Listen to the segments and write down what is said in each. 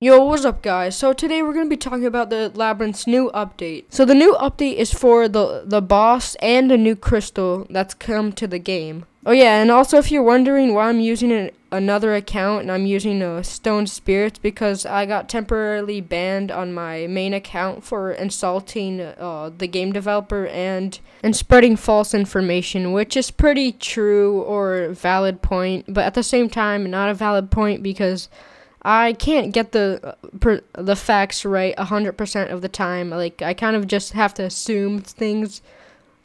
Yo, what's up guys? So today we're going to be talking about the Labyrinth's new update. So the new update is for the the boss and a new crystal that's come to the game. Oh yeah, and also if you're wondering why I'm using an, another account and I'm using a Stone Spirits because I got temporarily banned on my main account for insulting uh, the game developer and and spreading false information, which is pretty true or valid point, but at the same time not a valid point because I can't get the uh, per, the facts right 100% of the time. Like I kind of just have to assume things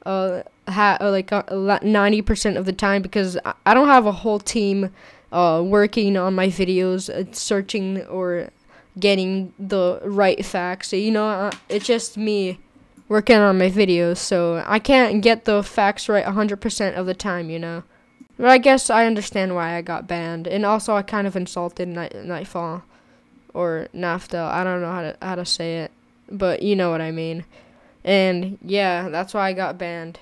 uh ha- uh, like uh, 90% of the time because I don't have a whole team uh working on my videos uh, searching or getting the right facts. So, you know, uh, it's just me working on my videos, so I can't get the facts right 100% of the time, you know. But I guess I understand why I got banned, and also I kind of insulted Night Nightfall or Nafta. I don't know how to how to say it, but you know what I mean. And yeah, that's why I got banned.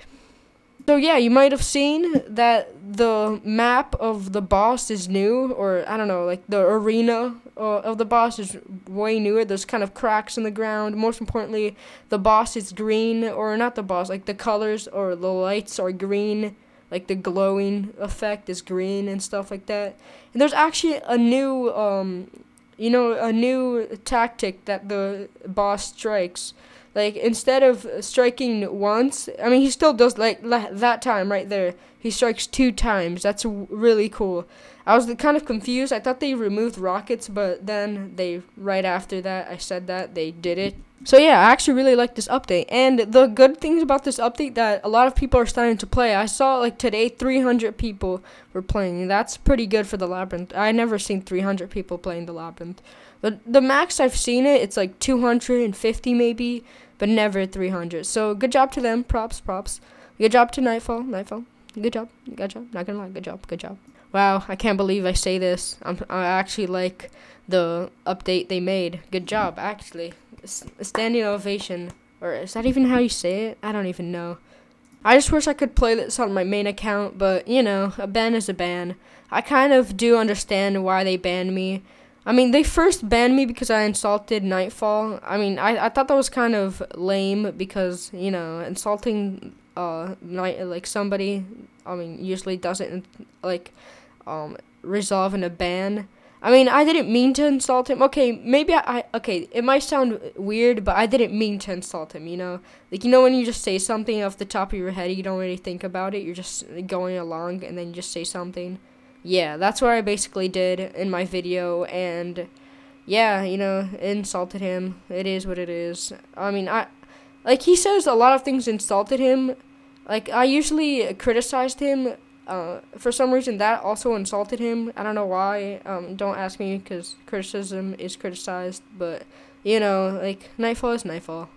So yeah, you might have seen that the map of the boss is new, or I don't know, like the arena uh, of the boss is way newer. There's kind of cracks in the ground. Most importantly, the boss is green, or not the boss, like the colors or the lights are green like the glowing effect is green and stuff like that. And there's actually a new um you know a new tactic that the boss strikes. Like instead of striking once, I mean he still does like that time right there. He strikes two times. That's really cool. I was kind of confused. I thought they removed rockets, but then they right after that I said that they did it. So yeah, I actually really like this update. And the good things about this update that a lot of people are starting to play. I saw like today 300 people were playing. That's pretty good for the labyrinth. I never seen 300 people playing the labyrinth. But the max I've seen it, it's like 250 maybe, but never 300. So good job to them. Props, props. Good job to Nightfall. Nightfall. Good job. Good job. Not gonna lie. Good job. Good job. Wow, I can't believe I say this. I'm, I actually like the update they made. Good job, actually standing ovation. Or is that even how you say it? I don't even know. I just wish I could play this on my main account, but you know, a ban is a ban. I kind of do understand why they banned me. I mean, they first banned me because I insulted Nightfall. I mean, I, I thought that was kind of lame because, you know, insulting uh night like somebody I mean, usually doesn't like um resolve in a ban. I mean, I didn't mean to insult him. Okay, maybe I, I, okay, it might sound weird, but I didn't mean to insult him, you know? Like, you know when you just say something off the top of your head, you don't really think about it, you're just going along, and then you just say something? Yeah, that's what I basically did in my video, and yeah, you know, insulted him. It is what it is. I mean, I, like, he says a lot of things insulted him. Like, I usually criticized him uh, for some reason that also insulted him. I don't know why. Um, don't ask me because criticism is criticized. But you know, like Nightfall is Nightfall.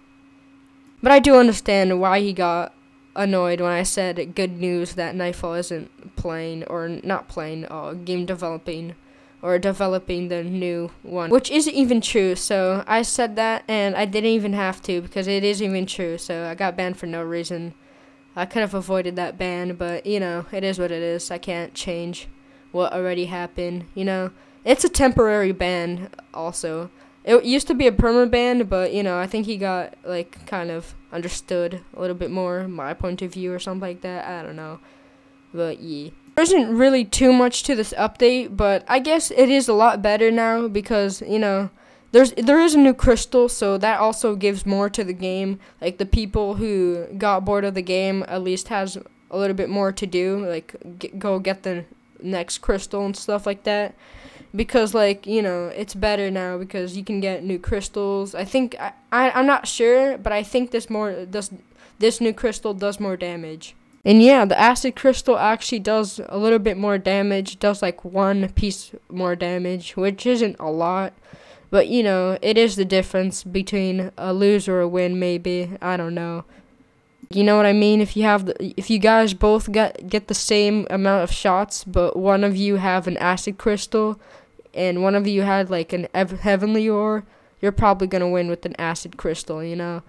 But I do understand why he got annoyed when I said good news that Nightfall isn't playing or not playing, uh, game developing or developing the new one, which isn't even true. So I said that and I didn't even have to because it is even true. So I got banned for no reason. I could have avoided that ban, but you know, it is what it is. I can't change what already happened, you know. It's a temporary ban also. It used to be a permanent ban, but you know, I think he got like kind of understood a little bit more my point of view or something like that. I don't know. But yeah. There isn't really too much to this update, but I guess it is a lot better now because, you know, there's there is a new crystal, so that also gives more to the game. Like the people who got bored of the game at least has a little bit more to do, like get, go get the next crystal and stuff like that. Because like you know, it's better now because you can get new crystals. I think I, I I'm not sure, but I think this more does this new crystal does more damage. And yeah, the acid crystal actually does a little bit more damage, does like one piece more damage, which isn't a lot. But you know, it is the difference between a lose or a win. Maybe I don't know. You know what I mean? If you have the, if you guys both get get the same amount of shots, but one of you have an acid crystal, and one of you had like an ev- heavenly ore, you're probably gonna win with an acid crystal. You know.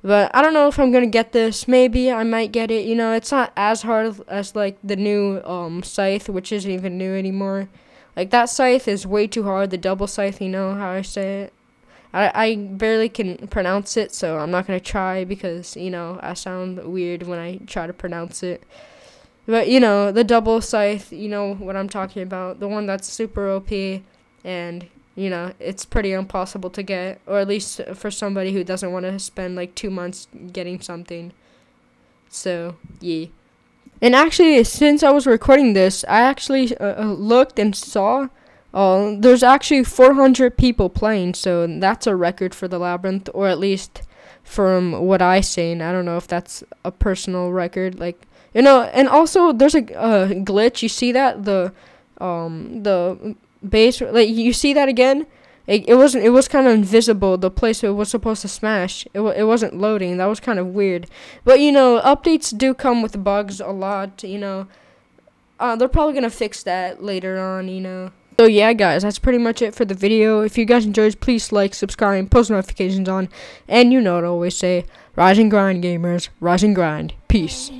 But I don't know if I'm gonna get this. Maybe I might get it. You know, it's not as hard as like the new um scythe, which isn't even new anymore. Like that scythe is way too hard. The double scythe, you know how I say it. I, I barely can pronounce it, so I'm not gonna try because you know I sound weird when I try to pronounce it. But you know the double scythe, you know what I'm talking about. The one that's super OP, and you know it's pretty impossible to get, or at least for somebody who doesn't want to spend like two months getting something. So yeah. And actually, since I was recording this, I actually uh, uh looked and saw uh, there's actually 400 people playing, so that's a record for the labyrinth, or at least from what I seen. I don't know if that's a personal record, like you know. And also, there's a uh, glitch. You see that the um the base like you see that again. It, it wasn't. It was kind of invisible. The place it was supposed to smash. It it wasn't loading. That was kind of weird. But you know, updates do come with bugs a lot. You know, uh, they're probably gonna fix that later on. You know. So yeah, guys, that's pretty much it for the video. If you guys enjoyed, please like, subscribe, post notifications on, and you know what I always say, rise and grind, gamers, rise and grind. Peace.